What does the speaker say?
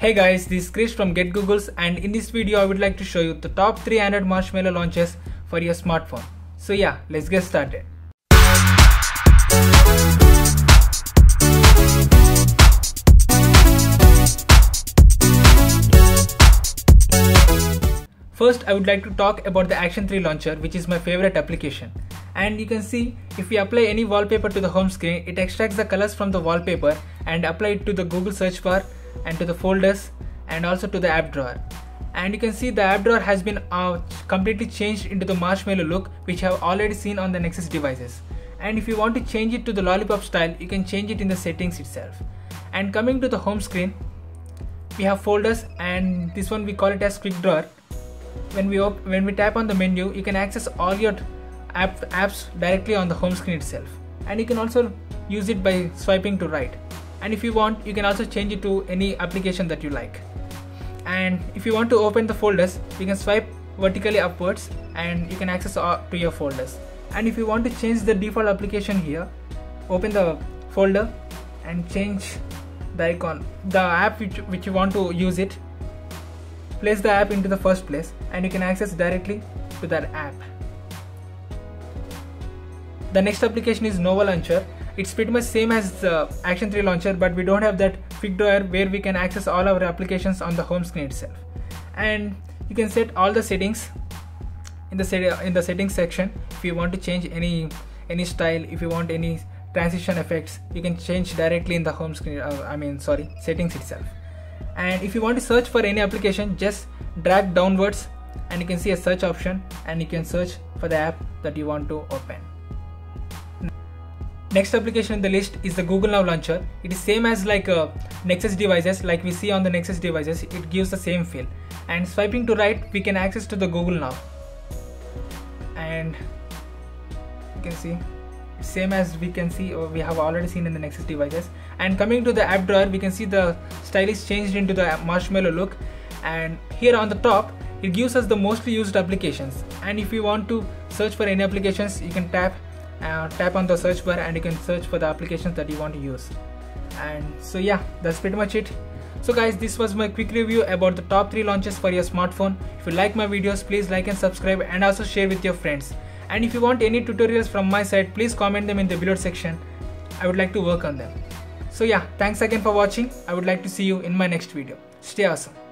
Hey guys, this is Krish from Get Googles and in this video I would like to show you the top 3 Android Marshmallow launchers for your smartphone. So yeah, let's get started. First, I would like to talk about the Action 3 launcher, which is my favorite application. And you can see if we apply any wallpaper to the home screen, it extracts the colors from the wallpaper and apply it to the Google search bar and to the folders and also to the app drawer. And you can see the app drawer has been uh, completely changed into the marshmallow look, which I have already seen on the Nexus devices. And if you want to change it to the lollipop style, you can change it in the settings itself. And coming to the home screen, we have folders and this one we call it as quick drawer when we when we tap on the menu you can access all your app- apps directly on the home screen itself and you can also use it by swiping to right and if you want you can also change it to any application that you like and if you want to open the folders you can swipe vertically upwards and you can access to your folders and if you want to change the default application here open the folder and change the icon the app which, which you want to use it place the app into the first place and you can access directly to that app. The next application is Nova Launcher. It's pretty much same as Action 3 launcher but we don't have that quick drawer where we can access all our applications on the home screen itself. And you can set all the settings in the set in the settings section. If you want to change any any style if you want any transition effects you can change directly in the home screen uh, I mean sorry settings itself. And if you want to search for any application just drag downwards and you can see a search option and you can search for the app that you want to open next application in the list is the google now launcher. It is same as like uh, nexus devices like we see on the nexus devices it gives the same feel. And swiping to right we can access to the google now. And you can see same as we can see or we have already seen in the Nexus devices. And coming to the app drawer we can see the style is changed into the marshmallow look. And here on the top it gives us the mostly used applications. And if you want to search for any applications you can tap uh, tap on the search bar and you can search for the applications that you want to use. And so yeah that's pretty much it. So guys this was my quick review about the top 3 launchers for your smartphone. If you like my videos please like and subscribe and also share with your friends. And if you want any tutorials from my side please comment them in the below section. I would like to work on them. So yeah thanks again for watching. I would like to see you in my next video. Stay awesome